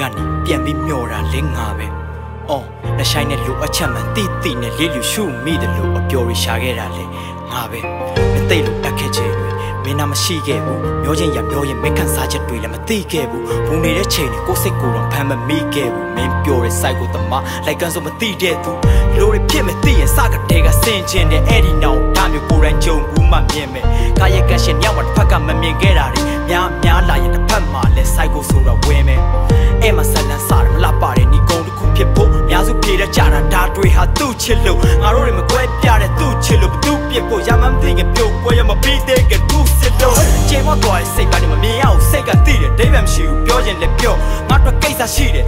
ကနေပြန်ပြီးမျောတာလင်းငါပဲအော်နှဆိုင်နဲ့လူအချက်မှန်တိတိနဲ့လေးလူရှုမိတယ်လို့အပျော်ရရှာခဲ့တာလေငါပဲမသိလို့အက်ခဲ့ချေတွေမင်းနာမရှိခဲ့ဘူးမျောချင်းရမျောရင်မင်းခံစားချက်တွေလည်းမသိခဲ့ဘူးဘုံနေတဲ့ချိန်နဲ့ကိုယ်စိတ်ကိုယ်တော့ဖမ်းမမိခဲ့ဘူးမင်းပြောတဲ့ site ကိုတမလိုက်ကန်ဆိုမသိတဲ့သူလိုတွေဖြစ်မသိရင်စကတဲ့ကဆင်ကျင်တဲ့အဲ့ဒီနောက်ဒါမျိုးကိုယ်တိုင်ကြုံဘူးမှမြင်မယ်ကာယကရှင်ညောင်းမှာတစ်ဖက်ကမမြင်ခဲ့တာတွေများများလာရင်တစ်ဖက်မှာလဲ site ကိုဆိုတော့ဝင်းမယ် အဲ့မှာဆက်လန်းစားတယ်မလားပါတယ်နီကုန်းတစ်ခုဖြစ်ဖို့အများစုပြေတဲ့ကြတာဒါတွေဟာသူ့ချစ်လို့ငါတို့တွေမကွဲပြတဲ့သူ့ချစ်လို့ဘသူပြစ်ဖို့ရမှမသိခင်ပြုတ်ကွဲရမပြီးတဲ့ကသူ့စစ်လို့ချေမတော်စိတ်ကနေမမြင်ရအောင်စိတ်ကတိတယ်ဒိဗ်မရှိဘူးပြောခြင်းလည်းပြောငါတို့ကိစ္စရှိတယ်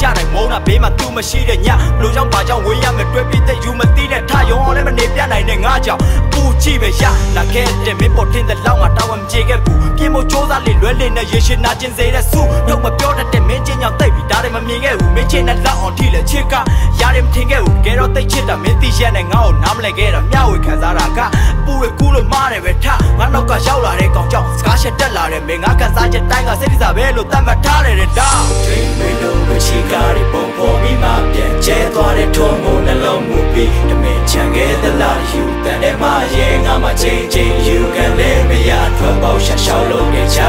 ကြနိုင်မုန်းတာဘေးမှာသူမရှိတဲ့ညဘလို့ကြောင့်ဘာကြောင့်ဝေးရမယ်တွဲပြီးတဲ့ယူမသိတဲ့ထယုံအောင်လည်းမနေပြနိုင်တဲ့ငါကြောင့်ပူကြည့်ပဲရလာခဲ့တဲ့မင်းပေါ်တင်တဲ့လောက်မှာတာဝန်မကြေခဲ့ဘူးပြင်းမို့စ조사လေးလွဲလေးနဲ့ရေရှည်နာကျင်စေတဲ့စုတော့မပြောတတ်တဲ့မင်းချင်းကြောင့်တိတ်ပြီးဒါတွေမမြင်ခဲ့ဘူးမင်းချင်းနဲ့လက်အောင်ထိလေချစ်ကရတယ်မထင်ခဲ့ဘူးကဲတော့တိတ်ချစ်တာမင်းသိရက်နဲ့ငါ့ကိုနားမလည်ခဲ့တာမျှဝေခံစားတာကပူရကူးလို့မားတယ်ပဲထငါနောက်ကရောက်လာတဲ့ကောင်ကြောင့်စကားရှက်တက်လာတဲ့မင်းငါကန်စားချက်တိုင်းကစိတ်ဒစားပဲလို့သတ်မှတ်ထားတယ်တဲ့ဒါဒိမ့်မေလို့မချီကားတွေပုံပေါ်ပြီးမှပြန်ကျဲသွားတဲ့ထုံးမို့နှလုံးမူပြီးတမင်ချန်ခဲ့သလားယူတန်တဲ့မရဲ့ငါမှချိန်ချိန်ယူကန်လဲမရထွက်ပေါက်ရှာရှောက်လို့နေချ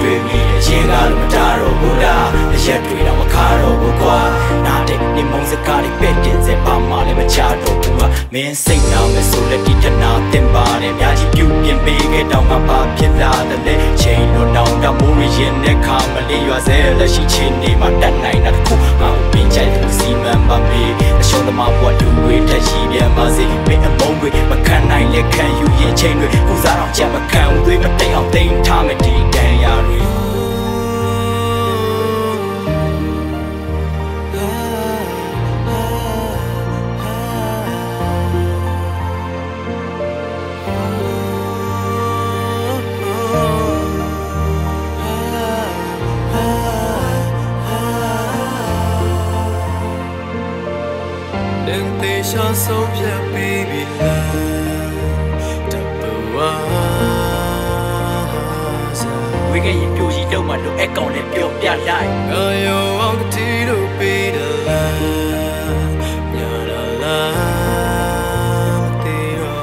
တွေ့မိတဲ့ရင်ကားလို့မတားတော့ဘူးလားအရက်တွေတော့မခါတော့ဘူးကွာနားတဲ့နေမုံစကားတွေပဲ့တင်စေပါမှလည်းမချတော့ဘူးကမင်းစိတ်နာမယ်ဆိုလက်ဒီတနာတင်ပါတယ်များကြီးပြုပြင်ပေးခဲ့တော့ငါပါဖြစ်လာတဲ့လေချိန်လို့တောင်းတမိုးရရင်တဲ့ခါမလေးရွာစဲလက်ရှိချင်းနေမှာတတ်နိုင်တာတခုငါ့ကိုပင်ချိုက်လို့စီမံပါမေးအ ရှုံးသမားဘဝတူတွေထက်ရှိပြန်ပါစေမင်းအမုန်းတွေမခံနိုင်လက်ခံယူရင်ချိန်တွေကုစားတော့ချက်မခံဘူးသွေးမတိတ်အောင်တိမ်ထားမယ်ဒီတန်ရာတွေ Den te sha so pya baby love the bwa ဝေးကရင်ပြိုကြီးလုံးမှလို့အကောင်နဲ့ပြောပြလိုက် ga yo ang ti do be the love nya la la te ro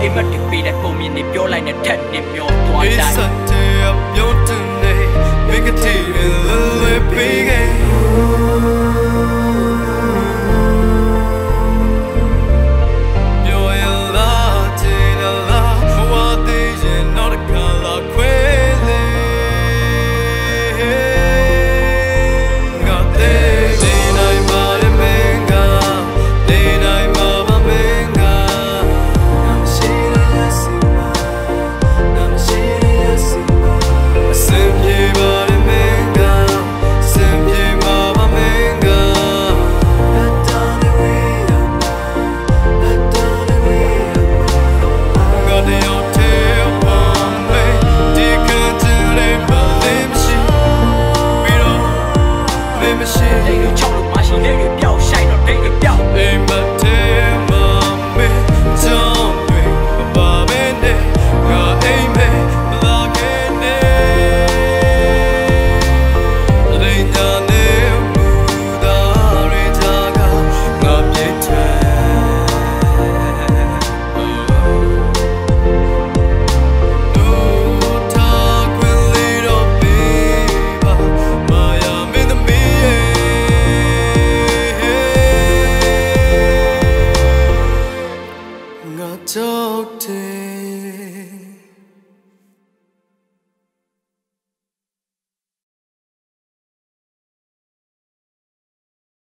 အိမ်မက်တင်ပေးတဲ့ပုံမြင်နေပြောလိုက်တဲ့ထက်နဲ့ပြောသွား It's လိုက် Sunday up your tonight make a tea and the way big ချောက်လို့မရှိနေရပျောက်ရှိုက်တော့ဒိတ်ပျောက်အိမ်မ